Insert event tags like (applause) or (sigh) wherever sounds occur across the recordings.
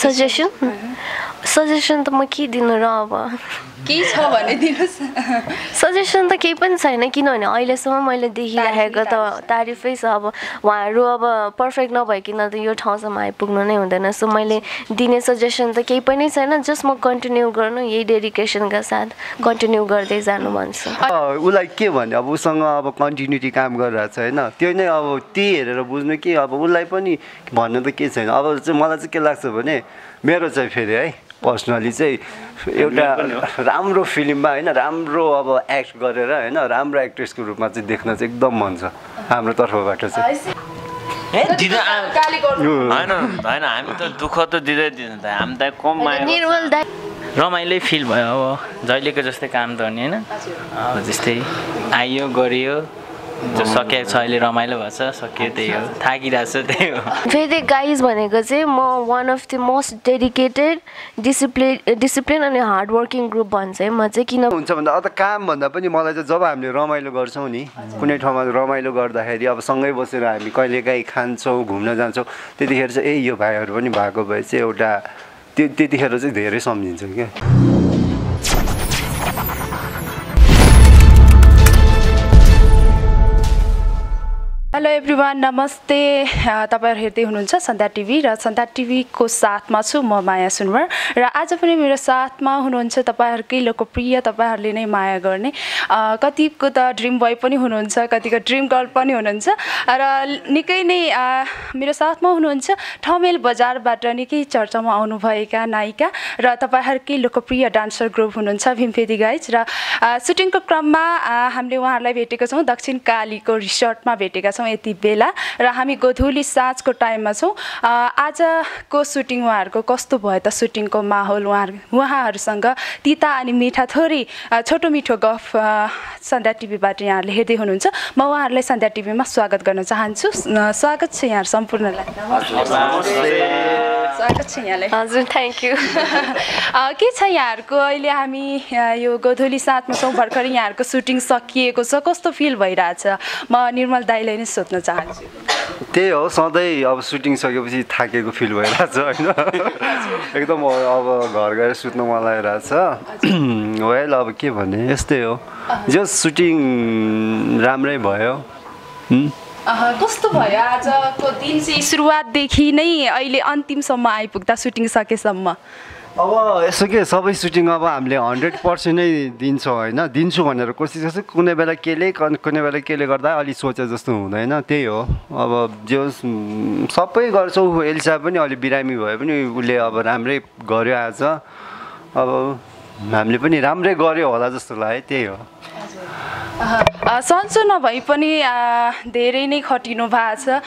Suggestion suggestion त म के दिनु र अब केही छ भने दिनुहोस् सजेसन त केही पनि छैन किनभने अहिलेसम्म मैले देखिराखेको त तारिफै छ अब उहाँहरू अब पर्फेक्ट नभइकन त यो ठाउँसम्म आइपुग्नु नै हुँदैन सो मैले दिने सजेसन त केही पनि छैन जस्ट म कन्टिन्यू गर्नु यही डेडिकेसनका साथ कन्टिन्यू गर्दै जानु भन्छु उसलाई के भन्ने अब उसँग अब कन्टिन्युटी काम गरिरहेको छ होइन त्यो नै अब त्यही हेरेर बुझ्नु कि अब उसलाई पनि भन्नु त के छैन अब चाहिँ मलाई चाहिँ के लाग्छ भने मेरो चाहिँ फेरि है पर्सनली चाहिँ एउटा राम्रो फिल्ममा होइन राम्रो अब एक्ट गरेर होइन राम्रो एक्ट्रेसको रूपमा चाहिँ देख्न चाहिँ एकदम मन छ। हाम्रो तर्फबाट चाहिँ। होइन होइन हामी त दुःख त दिँदै दिन्छ त हामी त कम रमाइलै फिल भयो अब जहिलेको जस्तै काम त हो नि होइन अब जस्तै आइयो गरियो। सकिएको छ अहिले रमाइलो भएको छ सकियो त्यही हो। थाकिरहेको छ त्यही हो। फेरि गाइज भनेको चाहिँ म one of the most dedicated discipline discipline अनि हार्ड वर्किङ ग्रुप भन्छ है। म चाहिँ किन हुन्छ भन्दा अब त काम भन्दा पनि मलाई चाहिँ जब हामीले रमाइलो गर्छौँ नि कुनै ठाउँमा रमाइलो गर्दाखेरि अब सँगै बसेर हामी कहिलेकाहीँ खान्छौँ घुम्न जान्छौँ त्यतिखेर चाहिँ ए यो भाइहरू पनि भएको भए चाहिँ एउटा त्यो त्यतिखेर चाहिँ धेरै सम्झिन्छ क्या। एभ्रिवान नमस्ते। तपाईँहरू हेर्दै हुनुहुन्छ सन्ध्या टिभी र सन्ध्या टिभीको साथमा छु म माया सुनवर र आज पनि मेरो साथमा हुनुहुन्छ तपाईँहरूकै लोकप्रिय तपाईँहरूले नै माया गर्ने। कतिको त ड्रिम बोय पनि हुनुहुन्छ कतिको ड्रिम गर्ल पनि हुनुहुन्छ र निकै नै मेरो साथमा हुनुहुन्छ ठमेल बजारबाट निकै चर्चामा आउनुभएका नायिका र तपाईँहरूकै लोकप्रिय डान्सर ग्रुप हुनुहुन्छ भीमफेदी गाइज र सुटिङको क्रममा हामीले उहाँहरूलाई भेटेका छौँ दक्षिण कालीको रिसोर्टमा भेटेका छौँ यति बेला र हामी गोधुली साँझको टाइममा छौँ। आजको सुटिङ उहाँहरूको कस्तो भयो त सुटिङको माहौल उहाँहरू उहाँहरूसँग तिता अनि मिठा थोरै छोटो मिठो गफ सन्ध्या टिभीबाट यहाँहरूले हेर्दै हुनुहुन्छ। म उहाँहरूलाई सन्ध्या टिभीमा स्वागत गर्न चाहन्छु। स्वागत छ यहाँहरू सम्पूर्णलाई। स्वागत छ यहाँलाई। हजुर थ्याङ्क यू (laughs) के छ यहाँहरूको? अहिले हामी यो गोधुली साथमा छौँ भर्खरै यहाँहरूको सुटिङ सकिएको छ। कस्तो फिल भइरहेछ? म निर्मल दाईलाई नै सोध्न चाहन्छु। त्यही हो सधैँ अब सुटिङ सकेपछि थाकेको फिल भइरहेछ होइन? एकदम अब घर गएर सुत्नु मन लागिरहेछ। वेल अब के भन्ने यस्तै हो। जो सुटिङ राम्रै भयो। कस्तो भयो? आजको दिन चाहिँ सुरुवातदेखि नै अहिले अन्तिमसम्म आइपुग्दा सुटिङ सकेसम्म। अब यसो के सबै सुटिङ अब हामीले हन्ड्रेड पर्सेन्ट नै दिन्छौँ होइन? दिन्छु भनेर कोसिस गर्छु। कुनै बेला केले कन- बेला केले गर्दा अलिक सोचे जस्तो हुँदैन त्यही हो। अब जो सबै गर्छौँ। एलिसा पनि अलि बिरामी भए पनि उसले अब राम्रै गर्यो आज। अब हामीले पनि राम्रै गर्यो होला जस्तो लाग्यो त्यही हो। सन्चो नभई पनि धेरै नै खटिनु भएको छ।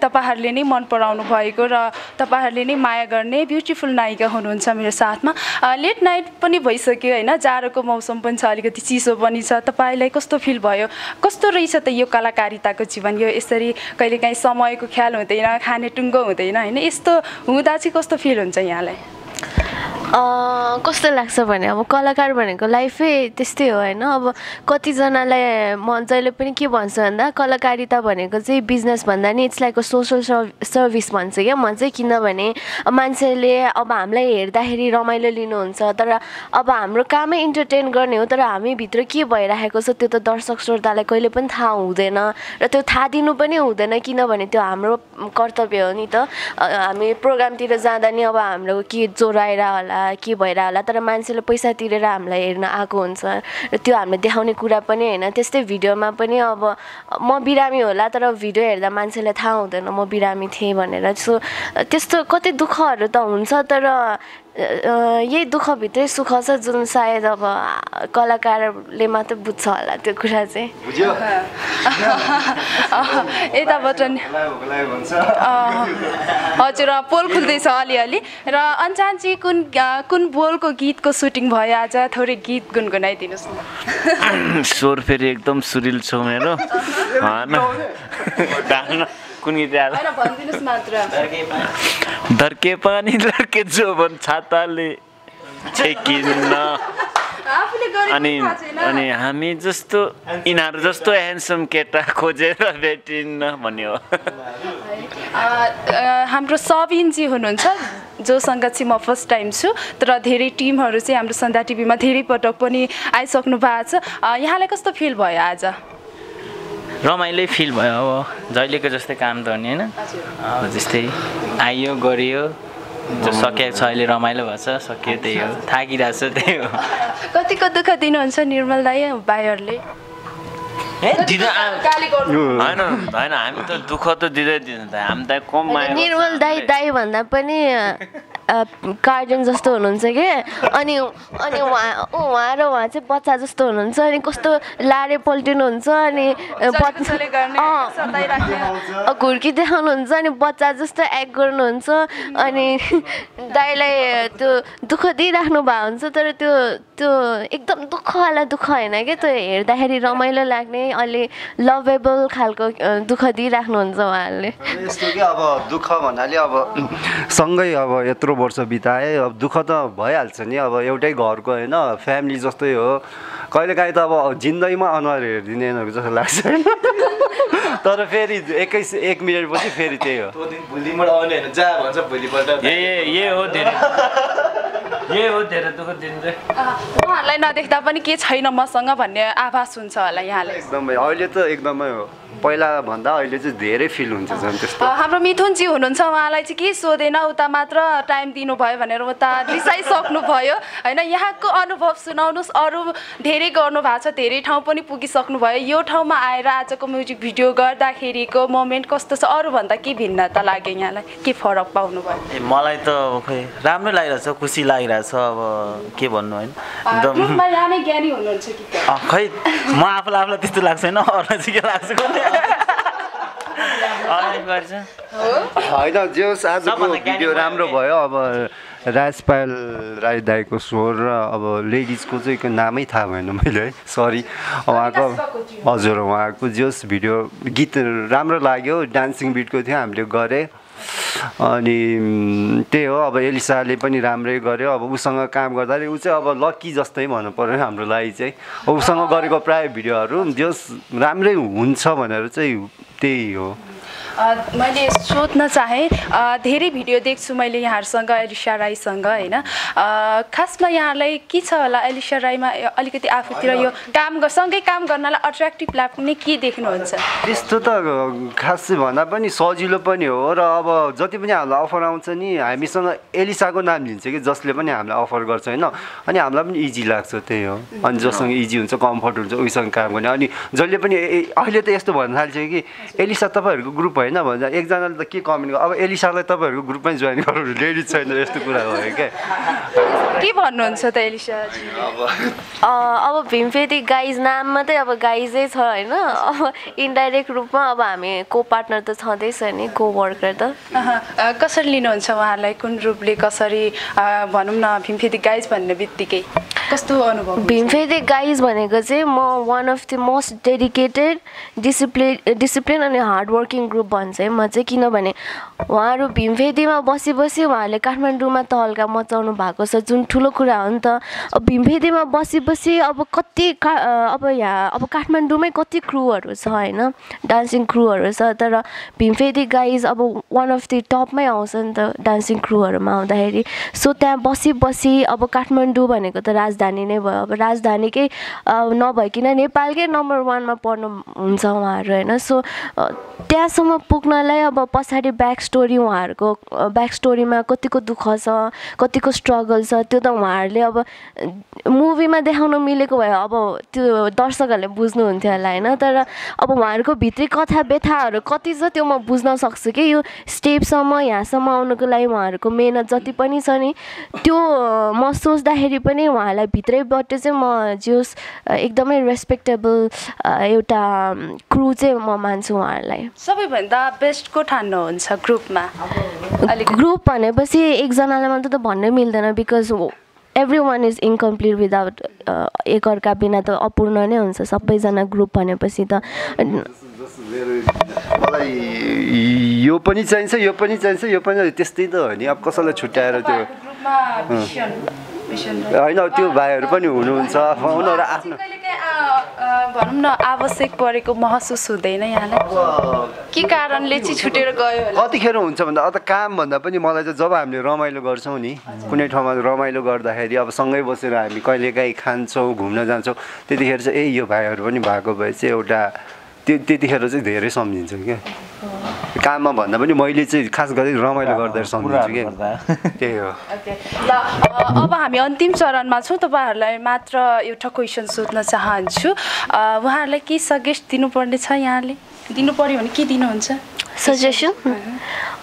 तपाईँहरूले नै मन पराउनु भएको र तपाईँहरूले नै माया गर्ने ब्युटिफुल नायिका हुनुहुन्छ मेरो साथमा। लेट नाइट पनि भइसक्यो होइन जाडोको मौसम पनि छ अलिकति चिसो पनि छ। तपाईँलाई कस्तो फिल भयो? कस्तो रहेछ त यो कलाकारिताको जीवन? यो यसरी कहिलेकाहीँ समयको ख्याल हुँदैन खाने टुङ्गो हुँदैन होइन? यस्तो हुँदा चाहिँ कस्तो फिल हुन्छ यहाँलाई? कस्तो लाग्छ भने अब कलाकार भनेको लाइफै त्यस्तै हो होइन? अब कतिजनालाई म जहिले पनि के भन्छु भन्दा कलाकारिता भनेको चाहिँ बिजनेस भन्दा नि it's like a social service भन्छु क्या। म चाहिँ किनभने मान्छेले अब हामीलाई हेर्दाखेरि रमाइलो लिनुहुन्छ तर अब हाम्रो कामै इन्टरटेन गर्ने हो तर हामीभित्र के भइरहेको छ त्यो त दर्शक श्रोतालाई कहिले पनि थाहा हुँदैन र त्यो थाहा दिनु पनि हुँदैन किनभने त्यो हाम्रो कर्तव्य हो नि त। हामी प्रोग्रामतिर जाँदा नि अब हाम्रो के ज्वरो होला के भएर होला? तर मान्छेले पैसा तिरेर हामीलाई हेर्न आएको हुन्छ। र त्यो हामीले देखाउने कुरा पनि होइन। त्यस्तै भिडियोमा पनि अब म बिरामी होला तर भिडियो हेर्दा मान्छेलाई थाहा हुँदैन म बिरामी थिएँ भनेर। सो त्यस्तो कति दुःखहरू त हुन्छ तर यही दुःखभित्रै सुख छ जुन सायद अब कलाकारले मात्रै बुझ्छ होला त्यो कुरा चाहिँ। बुझ्यो? यताबाट हजुर पोल खुल्दैछ अलिअलि। र अन्चानजी कुन कुन बोलको गीतको सुटिङ भयो आज? थोरै गीत गुनगुनाइदिनुहोस् न। (coughs) स्वर फेरि एकदम सुरिल छ मेरो। (laughs) (laughs) कुन गीत मात्र। धर्के पानी लड्के जोबन छाताले छेकिन्न अनि। अनि हामी जस्तो यिनीहरू जस्तो ह्यान्डसम केटा खोजेर भेटिन्न भन्ने हो। अ, अ, हाम्रो सबिनजी हुनुहुन्छ जोसँग चाहिँ म फर्स्ट टाइम छु तर धेरै टिमहरू चाहिँ हाम्रो सन्ध्या टिभीमा धेरै पटक पनि आइसक्नु भएको छ। यहाँलाई कस्तो फिल भयो आज? रमाइलै फिल भयो अब जहिलेको जस्तै काम त हो नि होइन। अब जस्तै आइयो गरियो जो सकिएको छ अहिले रमाइलो भएको छ सकियो त्यही हो। थाकिरहेको छ त्यही हो। कतिको दुःख दिनुहुन्छ निर्मल दाई भाइहरूले? होइन होइन हामी त दुःख त दिँदै दिँदैन त। हामी त कम। निर्मल दाई दाई भन्दा पनि कार्टुन जस्तो हुनुहुन्छ कि? अनि अनि उहाँ ऊ उहाँ र उहाँ चाहिँ बच्चा जस्तो हुनुहुन्छ अनि कस्तो लारे पल्टिनुहुन्छ अनि घुर्की देखाउनुहुन्छ अनि बच्चा जस्तो एक्ट गर्नुहुन्छ अनि (laughs) दाईलाई त्यो दुःख दिइराख्नु भएको हुन्छ तर त्यो त्यो एकदम दुःखवाला दुःख होइन कि? त्यो हेर्दाखेरि रमाइलो लाग्ने अलि लभेबल खालको दुःख दिइराख्नुहुन्छ उहाँहरूले यस्तो कि अब दुःख भन्नाले अब सँगै अब यत्रो वर्ष बिताएँ अब दुःख त भइहाल्छ नि। अब एउटै घरको होइन फ्यामिली जस्तै हो। कहिलेकाहीँ त अब जिन्दगीमा अनुहार हेरिदिँदैन जस्तो लाग्छ। होइन तर फेरि एकैस एक मिनटपछि फेरि त्यही हो। धेरै। धेरै दुःख दिनु चाहिँ। उहाँहरूलाई नदेख्दा पनि के छैन मसँग भन्ने आभास हुन्छ होला यहाँले। एकदमै अहिले त एकदमै हो। पहिला भन्दा अहिले चाहिँ धेरै फिल हुन्छ झन् त्यस्तो। हाम्रो मिथुनजी हुनुहुन्छ उहाँलाई चाहिँ के सोधेन उता मात्र टाइम दिनुभयो भनेर उता रिसाइसक्नु भयो होइन यहाँको अनुभव सुनाउनुहोस् अरू धेरै गर्नु भएको छ धेरै ठाउँ पनि पुगिसक्नु भयो यो ठाउँमा आएर आजको म्युजिक भिडियो गर्दाखेरिको मोमेन्ट कस्तो छ अरूभन्दा के भिन्नता लाग्यो यहाँलाई? के फरक पाउनु भयो ए मलाई त खै राम्रै लागिरहेछ खुसी लागिरहेछ अब के भन्नु होइन? खै म आफूलाई आफूलाई त्यस्तो लाग्छ होइन अरूलाई चाहिँ के लाग्छ होइन जे होस् आजको भिडियो राम्रो भयो अब राज पायल राई दाईको स्वर र अब लेडिजको चाहिँ नामै थाहा भएन मैले है सरी उहाँको हजुर उहाँको जे होस् भिडियो गीत राम्रो लाग्यो डान्सिङ बिटको थियो हामीले गरेँ। अनि त्यही हो अब एलिसाले पनि राम्रै गर्यो अब उसँग काम गर्दाखेरि ऊ चाहिँ अब लक्की जस्तै भन्नु पऱ्यो हाम्रो लागि चाहिँ। उसँग गरेको प्रायः भिडियोहरू जे होस् राम्रै हुन्छ भनेर चाहिँ त्यही हो। मैले सोध्न चाहेँ धेरै भिडियो देख्छु मैले यहाँहरूसँग एलिसा राईसँग होइन? खासमा यहाँलाई के छ होला? एलिसा राईमा अलिकति आफूतिर यो काम सँगै काम गर्नलाई अट्र्याक्टिभ लाग्ने के देख्नुहुन्छ? त्यस्तो त खास भन्दा पनि सजिलो पनि हो र अब जति पनि हामीलाई अफर आउँछ नि हामीसँग एलिसाको नाम लिन्छ कि जसले पनि हामीलाई अफर गर्छ होइन? अनि हामीलाई पनि इजी लाग्छ त्यही हो। अनि जससँग इजी हुन्छ कम्फर्ट हुन्छ उहीसँग काम गर्ने। अनि जसले पनि अहिले त यस्तो भन्न थाल्छ कि एलिसा तपाईँहरूको ग्रुप होइन भन्छ एकजनाले त के कमेन्ट गर्यो? अब एलिसालाई तपाईँहरूको ग्रुपमै जोइन गर्नु लेडिज छैन यस्तो कुरा भयो क्या। के भन्नुहुन्छ त एलिसाजी अ, अब भीमफेदी गाइज नाम मात्रै अब गाइजै छ होइन? अब इन्डाइरेक्ट रूपमा अब हामी को पार्टनर त छँदैछ नि को वर्कर त कसरी लिनुहुन्छ उहाँहरूलाई कुन रूपले कसरी भनौँ न भीमफेदी गाइज भन्ने बित्तिकै। कस्तो अनुभव? भीमफेदी गाइज भनेको चाहिँ म one of the most dedicated discipline discipline अनि हार्डवर्किङ ग्रुप भन्छ है। म चाहिँ किनभने उहाँहरू भीमफेदीमा बसी बसी उहाँहरूले काठमाडौँमा तहल्का मचाउनु भएको छ। जुन ठुलो कुरा हो नि त अब भीमफेदीमा बसी बसी अब कति का अब यहाँ अब काठमाडौँमै कति क्रुहरू छ होइन डान्सिङ क्रुहरू छ तर भीमफेदी गाइज अब वान अफ द टपमै आउँछ नि त डान्सिङ क्रुहरूमा आउँदाखेरि। सो त्यहाँ बसी बसी अब काठमाडौँ भनेको त राजधानी नै भयो। अब राजधानीकै नभइकन नेपालकै नम्बर वानमा पर्नु हुन्छ उहाँहरू होइन। सो त्यहाँसम्म पुग्नलाई अब पछाडि ब्याक स्टोरी उहाँहरूको ब्याक स्टोरीमा कतिको दुःख छ कतिको स्ट्रगल छ त्यो त उहाँहरूले अब मुभीमा देखाउन मिलेको भए अब त्यो दर्शकहरूले बुझ्नुहुन्थ्यो होला होइन? तर अब उहाँहरूको भित्री कथा व्यथाहरू कति छ त्यो म बुझ्न सक्छु कि? यो स्टेपसम्म यहाँसम्म आउनुको लागि उहाँहरूको मेहनत जति पनि छ नि त्यो म सोच्दाखेरि पनि उहाँलाई भित्रैबाट चाहिँ म जोस् एकदमै रेस्पेक्टेबल एउटा क्रु चाहिँ म मान्छु उहाँहरूलाई। सबैभन्दा बेस्ट को ठान्नुहुन्छ ग्रुपमा? अलिक ग्रुप भनेपछि एकजनालाई मात्रै त भन्नै मिल्दैन because every one is incomplete without एकअर्का बिना त अपूर्ण नै हुन्छ सबैजना ग्रुप भनेपछि त। मलाई यो पनि चाहिन्छ यो पनि चाहिन्छ यो पनि त्यस्तै त हो नि। अब कसैलाई छुट्याएर त्यो। होइन त्यो भाइहरू पनि हुनुहुन्छ। उनीहरू आफ्नो भनौँ न आवश्यक परेको महसुस हुँदैन यहाँलाई। के कारणले चाहिँ छुटेर गयो कतिखेर हुन्छ भन्दा अब काम भन्दा पनि मलाई चाहिँ जब हामीले रमाइलो गर्छौँ नि कुनै ठाउँमा रमाइलो गर्दाखेरि अब सँगै बसेर हामी कहिलेकाहीँ खान्छौँ घुम्न जान्छौँ त्यतिखेर चाहिँ ए यो भाइहरू पनि भएको भए चाहिँ एउटा त्यो त्यतिखेर चाहिँ धेरै सम्झिन्छ क्या। काममा भन्दा पनि मैले चाहिँ खास गरी रमाइलो गर्दा सम्झिन्छु क्या। (laughs) त्यही हो। ओके। ल अब हामी अन्तिम चरणमा छौँ। तपाईँहरूलाई मात्र एउटा क्वेसन सोध्न चाहन्छु। अ, उहाँहरूलाई के सजेस्ट दिनुपर्ने छ यहाँले? दिनु पऱ्यो भने के दिनुहुन्छ? सजेसन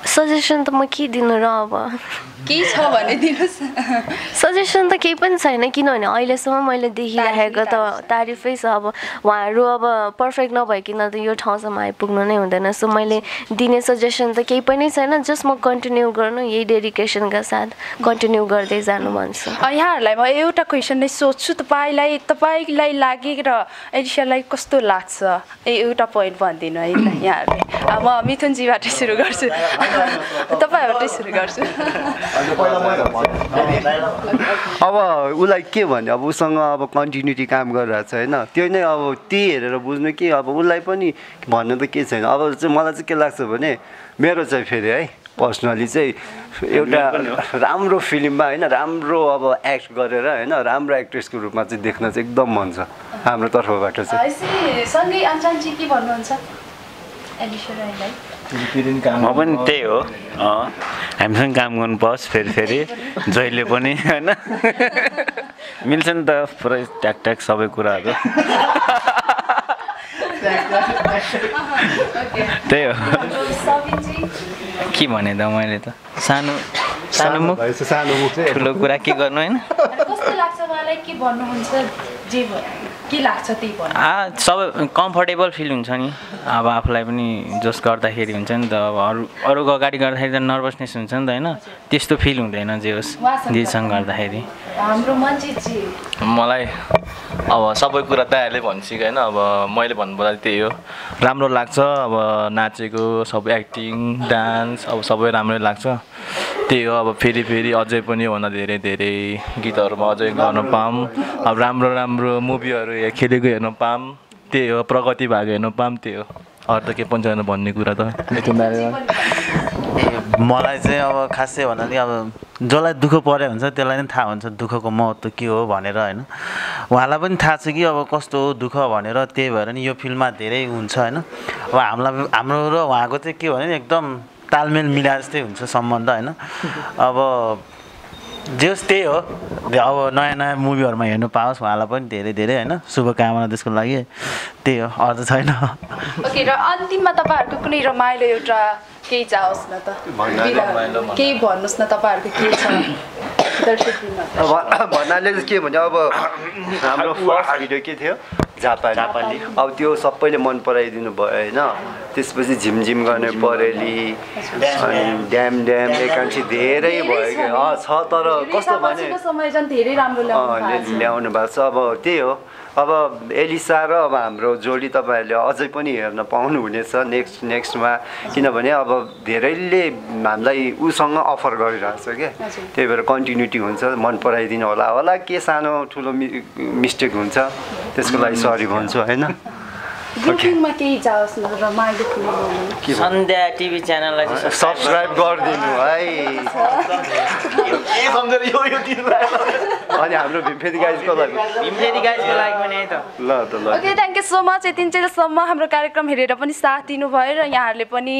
सजेसन त म के दिनु र अब केही छ भने दिनुहोस् सजेसन त केही पनि छैन किनभने अहिलेसम्म मैले देखिराखेको त तारिफै छ अब उहाँहरू अब पर्फेक्ट नभइकन त यो ठाउँसम्म आइपुग्नु नै हुँदैन सो मैले दिने सजेसन त केही पनि छैन जस्ट म कन्टिन्यू गर्नु यही डेडिकेसनका साथ कन्टिन्यू गर्दै जानु भन्छु अ, यहाँहरूलाई म एउटा क्वेसन नै सोध्छु तपाईँलाई तपाईँलाई लागेर एडिसालाई कस्तो लाग्छ ए एउटा पोइन्ट भनिदिनु है यहाँहरूले अ, म मिथुनजीबाट सुरु गर्छु तपाईँहरूबाटै सुरु गर्छु अब उसलाई के भन्ने अब उसँग अब कन्टिन्युटी काम गरिरहेको छ होइन त्यो नै अब त्यही हेरेर बुझ्नु कि अब उसलाई पनि भन्नु त के छैन अब चाहिँ मलाई चाहिँ के लाग्छ भने मेरो चाहिँ फेरि है पर्सनली चाहिँ एउटा राम्रो फिल्ममा होइन राम्रो अब एक्ट गरेर होइन राम्रो एक्ट्रेसको रूपमा चाहिँ देख्न चाहिँ एकदम मन छ हाम्रो तर्फबाट चाहिँ सँगै के भन्नुहुन्छ म पनि त्यही हो। अँ, हामीसँग काम गर्नु पाओस् फेरि फेरि जहिले पनि होइन? मिल्छ नि त पुरै ट्याक ट्याक सबै कुराहरू। त्यही हो। के भने त मैले त? सानो सानो मुख। ठुलो कुरा के गर्नु होइन? कस्तो लाग्छ उहाँलाई? के लाग्छ त्यही भन्नु? आ सबै कम्फर्टेबल फिल हुन्छ नि। अब आफूलाई पनि जस गर्दाखेरि हुन्छ नि त अब अरू अरूको अगाडि गर्दाखेरि त नर्भसनेस हुन्छ नि त होइन? त्यस्तो फिल हुँदैन जे होस् दिदीसँग गर्दाखेरि। हाम्रो मलाई अब सबै कुरा दायाले भन्छ होइन अब मैले भन्नुपर्दा त्यही हो। राम्रो लाग्छ अब नाचेको सबै एक्टिङ डान्स अब सबै राम्रै लाग्छ। त्यही हो अब फेरि फेरि अझै पनि भन्दा धेरै धेरै गीतहरूमा अझै गर्न पाऊँ। अब राम्रो राम्रो मुभीहरू खेलेको हेर्न पाऊँ। त्यही हो प्रगति भएको हेर्न पाऊँ त्यही हो। अरू त के पनि छैन भन्ने कुरा त। मलाई चाहिँ अब खासै भन्दा चाहिँ अब जसलाई दुःख पऱ्यो हुन्छ त्यसलाई नै थाहा हुन्छ दुःखको महत्त्व के हो भनेर होइन। उहाँलाई पनि थाहा छ कि अब कस्तो हो दुःख भनेर त्यही भएर नि यो फिल्ममा धेरै हुन्छ होइन। अब हामीलाई हाम्रो र उहाँको चाहिँ के भने नि एकदम तालमेल मिलाए जस्तै हुन्छ सम्बन्ध होइन? अब जे होस् त्यही हो। अब नयाँ नयाँ मुभीहरूमा हेर्नु पाओस् उहाँलाई पनि धेरै धेरै होइन? शुभकामना त्यसको लागि। त्यही हो अरू त छैन। ओके र अन्तिममा तपाईँहरूको कुनै रमाइलो एउटा केही जाओस् न त। केही भन्नुहोस् न तपाईँहरूको के छ? भन्नाले के भने अब हाम्रो फर्स्ट भिडियो के थियो? जापानी। अब त्यो सबैले मन पराइदिनु भयो होइन? त्यसपछि झिमझिम गर्ने परेली अनि ड्याम ड्याम एकाङ्क्षी धेरै भयो कि? अँ, छ तर कस्तो भने। ल्याउनु भएको छ। अब त्यही हो। अब एलिसा र अब हाम्रो जोडी तपाईँहरूले अझै पनि हेर्न पाउनुहुनेछ नेक्स्ट नेक्स्टमा किनभने अब धेरैले हामीलाई उसँग अफर गरिरहेको छ क्या। त्यही भएर कन्टिन्युटी हुन्छ मन पराइदिनु होला। होला के सानो ठुलो मि मिस्टेक हुन्छ त्यसको लागि सरी भन्छु होइन? ग्रुपिङमा केही जाओस् न रमाइलो फिल्म बनाउनु। के भन्नु? सन्ध्या टिभी च्यानललाई चाहिँ सब्सक्राइब गरिदिनु (laughs) है। अनि हाम्रो भीमफेदी गाइजको लागि। भीमफेदी गाइजको लागि पनि है त। ल त ल okay thank you so much यतिन्जेलसम्म हाम्रो कार्यक्रम हेरेर पनि साथ दिनुभयो र यहाँहरूले पनि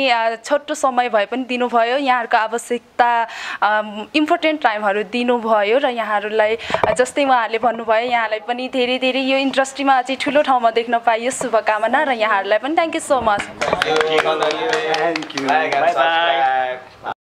छोटो समय भए पनि दिनुभयो। यहाँहरूको आवश्यकता इम्पोर्टेन्ट टाइमहरू दिनुभयो र यहाँहरूलाई जस्तै उहाँहरूले भन्नुभयो यहाँलाई पनि धेरै धेरै यो इन्डस्ट्रीमा अझै ठुलो ठाउँमा देख्न पाइयोस् शुभकामना। र यहाँहरूलाई पनि थ्याङ्क यू सो मच